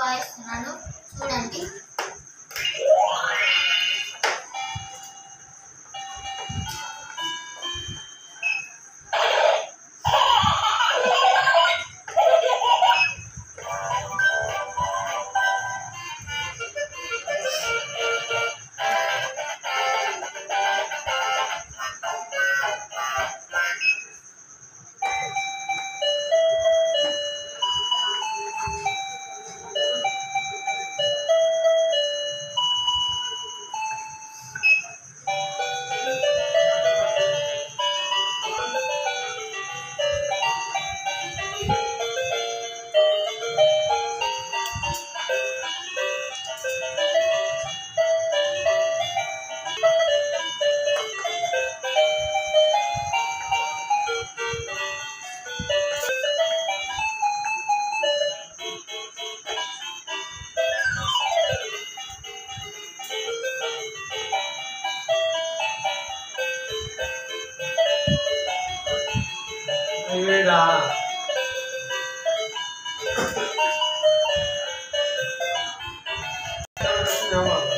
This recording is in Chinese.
కాయిస్తున్నాను చూడండి. 还没呢。香吗？